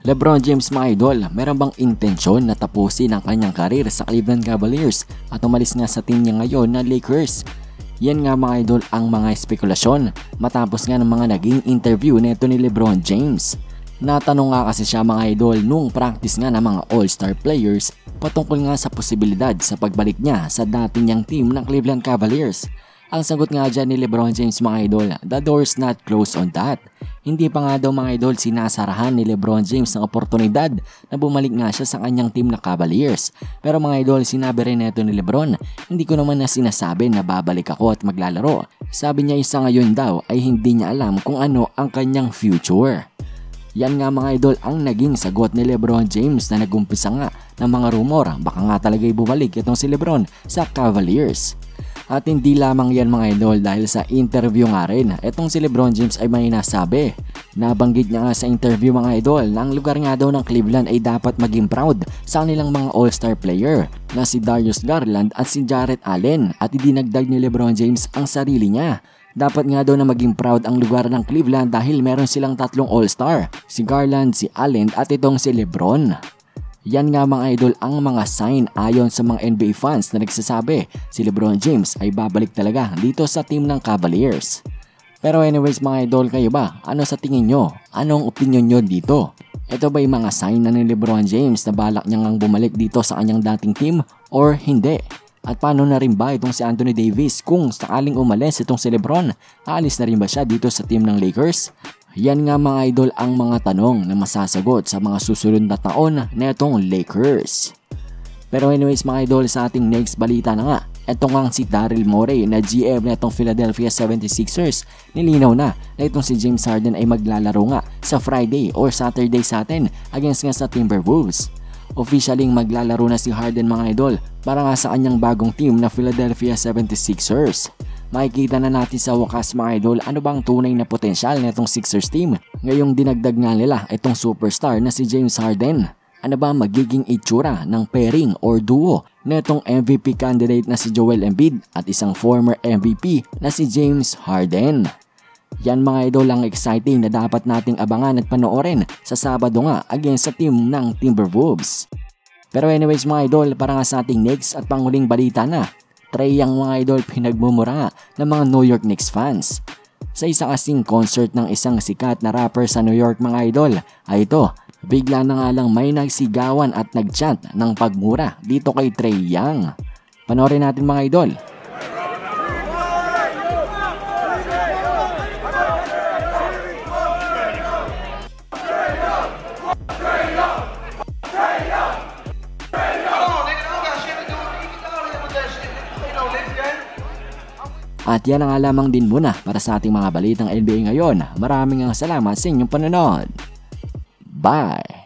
Lebron James mga idol, meron bang intensyon na tapusin ang kanyang karir sa Cleveland Cavaliers at umalis nga sa team niya ngayon na Lakers? Yan nga mga idol ang mga spekulasyon matapos nga ng mga naging interview nito ni Lebron James. Natanong nga kasi siya mga idol nung practice nga ng mga all-star players patungkol nga sa posibilidad sa pagbalik niya sa dati niyang team ng Cleveland Cavaliers. Ang sagot nga dyan ni Lebron James mga idol, the door's not closed on that. Hindi pa nga daw mga idol sinasarahan ni Lebron James ng oportunidad na bumalik nga siya sa kanyang team na Cavaliers. Pero mga idol, sinabi rin neto ni Lebron, hindi ko naman na sinasabi na babalik ako at maglalaro. Sabi niya isa ngayon daw ay hindi niya alam kung ano ang kanyang future. Yan nga mga idol ang naging sagot ni Lebron James na nagumpisa nga ng mga rumor baka nga talaga'y bumalik itong si Lebron sa Cavaliers. At hindi lamang yan mga idol dahil sa interview nga rin, itong si Lebron James ay may nasabi. Nabanggit niya nga sa interview mga idol na ang lugar nga daw ng Cleveland ay dapat maging proud sa kanilang mga all-star player na si Darius Garland at si Jarrett Allen at idinagdag ni Lebron James ang sarili niya. Dapat nga daw na maging proud ang lugar ng Cleveland dahil meron silang tatlong all-star, si Garland, si Allen at itong si Lebron. Yan nga mga idol ang mga sign ayon sa mga NBA fans na nagsasabi si Lebron James ay babalik talaga dito sa team ng Cavaliers. Pero anyways mga idol kayo ba? Ano sa tingin nyo? Anong opinion nyo dito? Ito ba yung mga sign na ni Lebron James na balak niya ngang bumalik dito sa kanyang dating team or hindi? At paano na rin ba itong si Anthony Davis kung sakaling umalis itong si Lebron? Aalis na rin ba siya dito sa team ng Lakers? Yan nga mga idol ang mga tanong na masasagot sa mga susunod na taon na itong Lakers. Pero anyways mga idol sa ating next balita na nga, ito nga si Daryl Morey na GM na itong Philadelphia 76ers nilinaw na na itong si James Harden ay maglalaro nga sa Friday or Saturday sa atin against nga sa Timberwolves. Officialing maglalaro na si Harden mga idol para nga sa kanyang bagong team na Philadelphia 76ers makikita na natin sa wakas mga idol ano bang tunay na potensyal nitong Sixers team. Ngayong dinagdag nga nila itong superstar na si James Harden. Ano ba magiging itsura ng pairing or duo netong MVP candidate na si Joel Embiid at isang former MVP na si James Harden? Yan mga idol ang exciting na dapat nating abangan at panoorin sa Sabado nga against sa team ng Timberwolves. Pero anyways mga idol, para nga sa ating next at panghuling balita na, Trey ang mga idol pinagmumura ng mga New York Knicks fans. Sa isa kasing concert ng isang sikat na rapper sa New York mga idol ay ito, bigla na nga lang may nagsigawan at nagchat ng pagmura dito kay Trey Young. Panorin natin mga idol. At yan ang lamang din muna para sa ating mga balitang NBA ngayon. Maraming salamat sa inyong panonood. Bye!